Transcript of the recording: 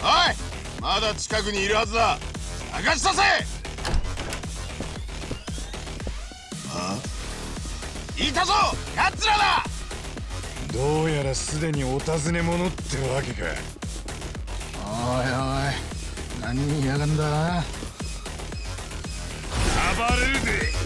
おいまだ近くにいるはずだ。探し出せ。あ？いたぞ奴らだ。どうやらすでにお尋ね者ってわけか。おいおい何に嫌やがんだ。暴れるぜ